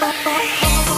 Bye. Bye.